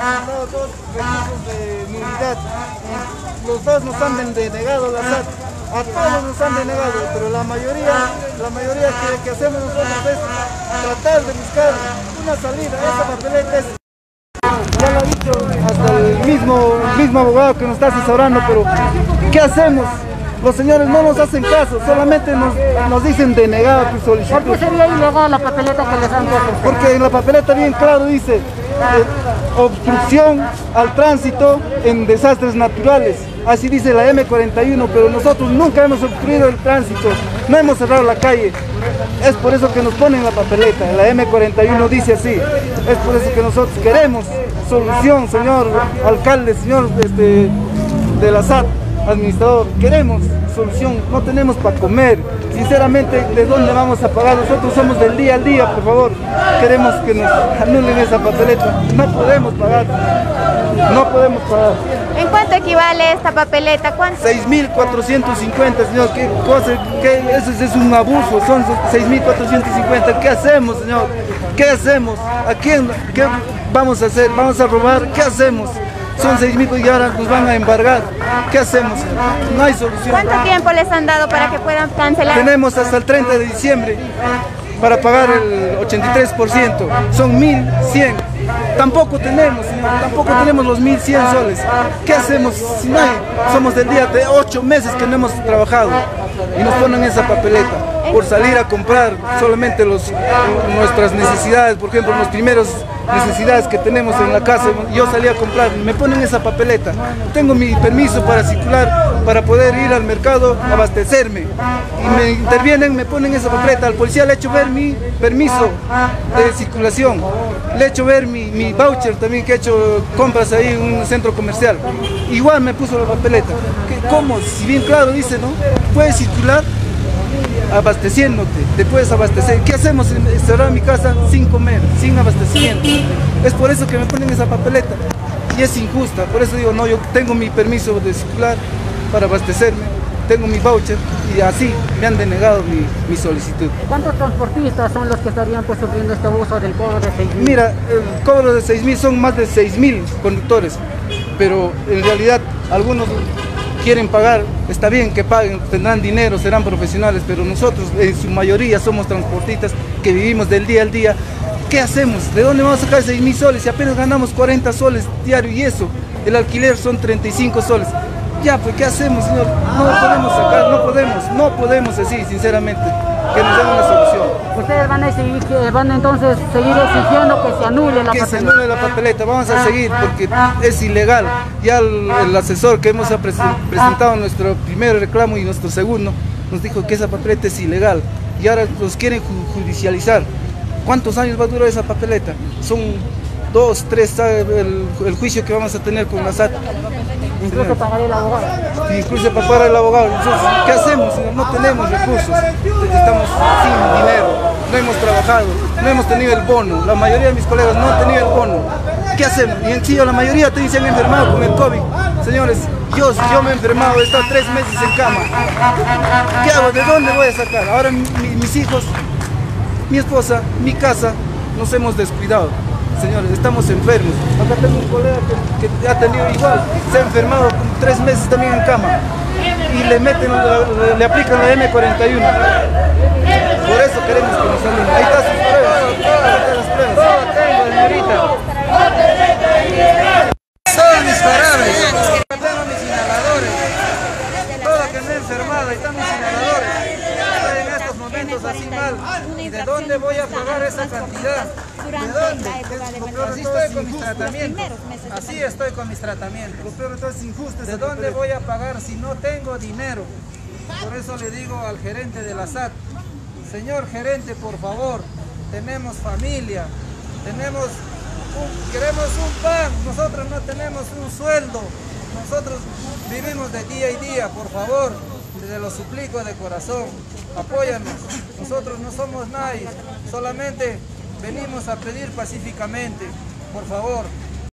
dos recursos de nulidad. Los dos nos han denegado la SAT. A todos nos han denegado, pero la mayoría, la mayoría que, que hacemos nosotros es tratar de buscar una salida. Esa papeleta es ya lo ha dicho hasta el mismo, el mismo abogado que nos está asesorando, pero ¿qué hacemos? Los señores no nos hacen caso, solamente nos, nos dicen denegar tu ¿Por qué solicitud. sería ilegal la papeleta que les han puesto? Porque en la papeleta bien claro dice obstrucción al tránsito en desastres naturales. Así dice la M41, pero nosotros nunca hemos obstruido el tránsito, no hemos cerrado la calle. Es por eso que nos ponen la papeleta. La M41 dice así. Es por eso que nosotros queremos solución, señor alcalde, señor este, de la SAT, administrador. Queremos solución, no tenemos para comer. Sinceramente, ¿de dónde vamos a pagar? Nosotros somos del día al día, por favor. Queremos que nos anulen esa papeleta. No podemos pagar. No podemos pagar. ¿En cuánto equivale esta papeleta? ¿Cuánto? 6.450, señor, qué cosa, qué, eso es, es un abuso, son 6.450, ¿qué hacemos, señor? ¿Qué hacemos? ¿A quién? ¿Qué vamos a hacer? ¿Vamos a robar? ¿Qué hacemos? Son 6.000 y ahora nos van a embargar. ¿Qué hacemos? No hay solución. ¿Cuánto tiempo les han dado para que puedan cancelar? Tenemos hasta el 30 de diciembre para pagar el 83%. Son 1.100. Tampoco tenemos, tampoco tenemos los 1.100 soles. ¿Qué hacemos si no hay? Somos del día de 8 meses que no hemos trabajado y nos ponen esa papeleta por salir a comprar solamente los, nuestras necesidades, por ejemplo, los primeros necesidades que tenemos en la casa. Yo salí a comprar, me ponen esa papeleta. Tengo mi permiso para circular, para poder ir al mercado, abastecerme. Y me intervienen, me ponen esa papeleta. Al policía le he hecho ver mi permiso de circulación. Le he hecho ver mi, mi voucher también que he hecho compras ahí en un centro comercial. Igual me puso la papeleta. ¿Qué- ¿Cómo? Si bien claro dice, ¿no? Puedes circular abasteciéndote, te puedes abastecer. ¿Qué hacemos? Cerrar mi casa sin comer, sin abastecimiento. Es por eso que me ponen esa papeleta. Y es injusta, por eso digo, no, yo tengo mi permiso de circular para abastecerme, tengo mi voucher y así me han denegado mi, mi solicitud. ¿Cuántos transportistas son los que estarían pues, sufriendo este abuso del cobro de 6 mil? Mira, el cobro de 6 mil son más de 6 mil conductores, pero en realidad algunos quieren pagar, está bien que paguen, tendrán dinero, serán profesionales, pero nosotros en su mayoría somos transportistas que vivimos del día al día. ¿Qué hacemos? ¿De dónde vamos a sacar 6 mil soles? Si apenas ganamos 40 soles diario y eso, el alquiler son 35 soles. Ya, pues ¿qué hacemos, señor? No podemos sacar, no podemos, no podemos así, sinceramente, que nos den una solución. Ustedes van a seguir, van a entonces seguir exigiendo que se anule la que se papeleta. anule la papeleta, vamos a seguir porque es ilegal. Ya el, el asesor que hemos presentado nuestro primer reclamo y nuestro segundo nos dijo que esa papeleta es ilegal y ahora los quieren ju- judicializar. ¿Cuántos años va a durar esa papeleta? Son dos, tres, el, el juicio que vamos a tener con la SAT. Incluso pagaré el abogado. Incluso para pagar el abogado. Entonces, ¿qué hacemos? No tenemos recursos. Estamos sin dinero. No hemos trabajado. No hemos tenido el bono. La mayoría de mis colegas no han tenido el bono. ¿Qué hacemos? Y en sí, la mayoría te dicen enfermado con el COVID. Señores, yo, yo me he enfermado, he estado tres meses en cama. ¿Qué hago? ¿De dónde voy a sacar? Ahora mi- mi- mis hijos, mi esposa, mi casa, nos hemos descuidado. Señores, estamos enfermos. Acá tengo un colega que, ha tenido igual, se ha enfermado tres meses también en cama. Y le meten, le, aplican la M41. Por eso queremos que nos saluden. Ahí están sus pruebas. Las pruebas. Tengo, señorita. Todos mis jarabes. Tengo mis inhaladores. Todo que me he enfermado, ahí están mis inhaladores. Estoy en estos momentos así mal. ¿Y de dónde voy a pagar esa cantidad? ¿De dónde? Así estoy con mis tratamientos. Así estoy con mis tratamientos. De todo es injusto. ¿De dónde voy a pagar si no tengo dinero? Por eso le digo al gerente de la SAT, señor gerente, por favor, tenemos familia, tenemos un- queremos un pan, nosotros no tenemos un sueldo, nosotros vivimos de día y día, por favor, te lo suplico de corazón, apóyanos, nosotros no somos nadie, solamente venimos a pedir pacíficamente, por favor,